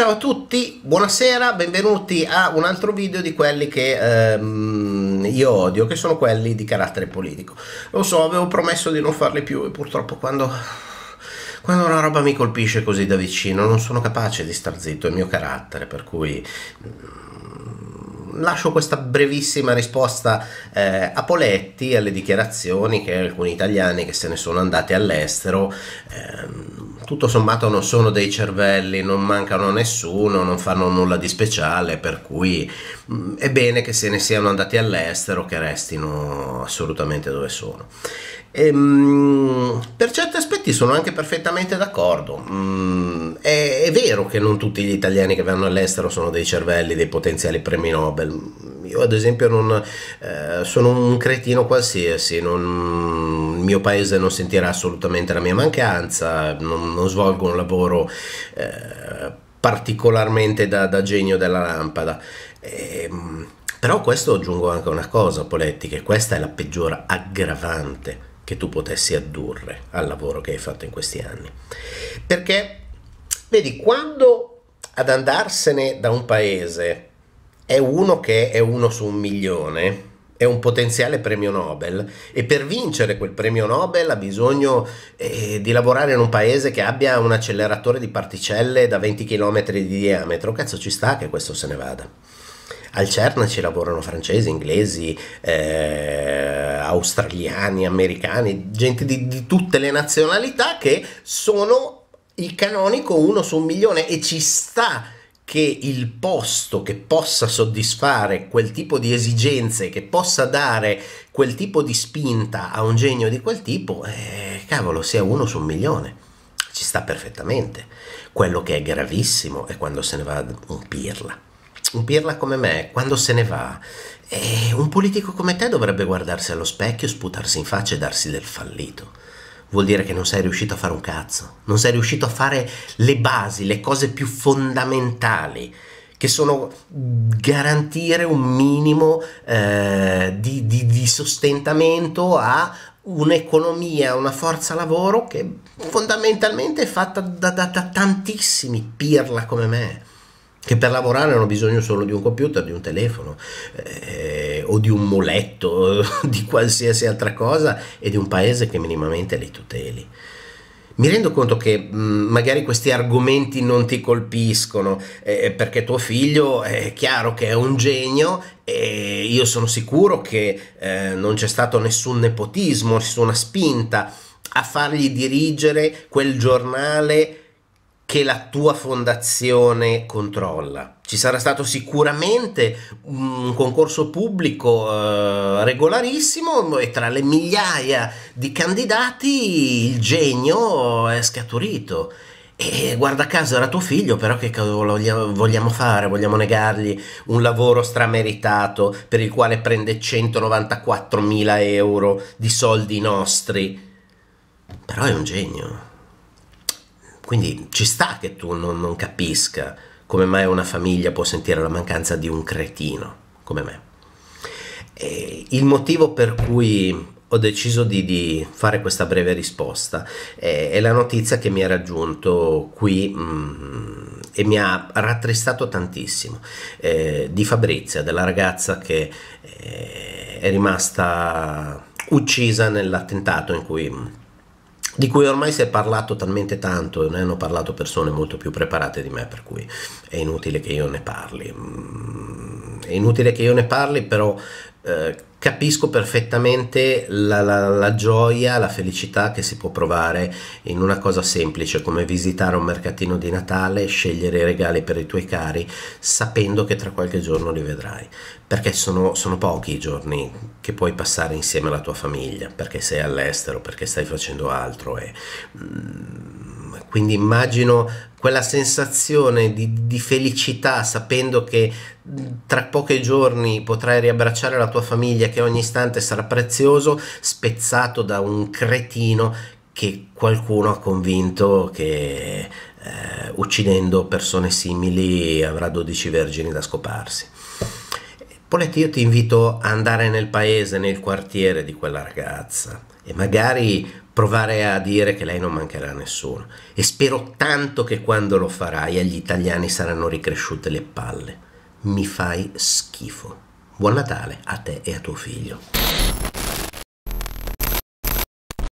Ciao a tutti, buonasera, benvenuti a un altro video di quelli che ehm, io odio, che sono quelli di carattere politico. Lo so, avevo promesso di non farli più e purtroppo quando, quando una roba mi colpisce così da vicino non sono capace di star zitto, è il mio carattere, per cui mm, lascio questa brevissima risposta eh, a Poletti, alle dichiarazioni che alcuni italiani che se ne sono andati all'estero ehm, tutto sommato non sono dei cervelli, non mancano a nessuno, non fanno nulla di speciale, per cui mh, mm, è bene che se ne siano andati all'estero, che restino assolutamente dove sono. E, mh, mm, per certi aspetti sono anche perfettamente d'accordo. Mh, mm, è, è, vero che non tutti gli italiani che vanno all'estero sono dei cervelli, dei potenziali premi Nobel. Io ad esempio non, eh, sono un cretino qualsiasi, non, il mio paese non sentirà assolutamente la mia mancanza, non, non svolgo un lavoro eh, particolarmente da, da, genio della lampada. E, ehm, però questo aggiungo anche una cosa, Poletti, che questa è la peggior aggravante che tu potessi addurre al lavoro che hai fatto in questi anni. Perché, vedi, quando ad andarsene da un paese è uno che è uno su un milione, è un potenziale premio Nobel e per vincere quel premio Nobel ha bisogno eh, di lavorare in un paese che abbia un acceleratore di particelle da 20 km di diametro. Cazzo ci sta che questo se ne vada. Al CERN ci lavorano francesi, inglesi, eh, australiani, americani, gente di, di tutte le nazionalità che sono il canonico uno su un milione e ci sta che il posto che possa soddisfare quel tipo di esigenze, che possa dare quel tipo di spinta a un genio di quel tipo, eh, cavolo, sia uno su un milione. Ci sta perfettamente. Quello che è gravissimo è quando se ne va un pirla. Un pirla come me, quando se ne va, eh, un politico come te dovrebbe guardarsi allo specchio, sputarsi in faccia e darsi del fallito vuol dire che non sei riuscito a fare un cazzo, non sei riuscito a fare le basi, le cose più fondamentali, che sono garantire un minimo eh, di, di, di sostentamento a un'economia, una forza lavoro che fondamentalmente è fatta da, da, da tantissimi pirla come me che per lavorare hanno bisogno solo di un computer, di un telefono eh, o di un muletto, di qualsiasi altra cosa e di un paese che minimamente li tuteli. Mi rendo conto che mh, magari questi argomenti non ti colpiscono eh, perché tuo figlio è chiaro che è un genio e io sono sicuro che eh, non c'è stato nessun nepotismo, nessuna spinta a fargli dirigere quel giornale che la tua fondazione controlla. Ci sarà stato sicuramente un concorso pubblico eh, regolarissimo e tra le migliaia di candidati il genio è scaturito. E guarda caso era tuo figlio, però che cavolo vogliamo fare? Vogliamo negargli un lavoro strameritato per il quale prende 194.000 euro di soldi nostri? Però è un genio. Quindi ci sta che tu non, non capisca come mai una famiglia può sentire la mancanza di un cretino come me. E il motivo per cui ho deciso di, di, fare questa breve risposta è, è, la notizia che mi è raggiunto qui mh, mm, e mi ha rattristato tantissimo eh, di Fabrizia, della ragazza che eh, è rimasta uccisa nell'attentato in cui di cui ormai si è parlato talmente tanto ne hanno parlato persone molto più preparate di me, per cui è inutile che io ne parli. È inutile che io ne parli, però eh, capisco perfettamente la, la, la, gioia, la felicità che si può provare in una cosa semplice come visitare un mercatino di Natale, scegliere i regali per i tuoi cari, sapendo che tra qualche giorno li vedrai. Perché sono, sono pochi i giorni che puoi passare insieme alla tua famiglia, perché sei all'estero, perché stai facendo altro. E, mm, quindi immagino quella sensazione di, di felicità sapendo che tra pochi giorni potrai riabbracciare la tua famiglia che ogni istante sarà prezioso, spezzato da un cretino che qualcuno ha convinto che eh, uccidendo persone simili avrà 12 vergini da scoparsi. Poletti, io ti invito ad andare nel paese, nel quartiere di quella ragazza e magari provare a dire che lei non mancherà a nessuno. E spero tanto che quando lo farai agli italiani saranno ricresciute le palle. Mi fai schifo. Buon Natale a te e a tuo figlio.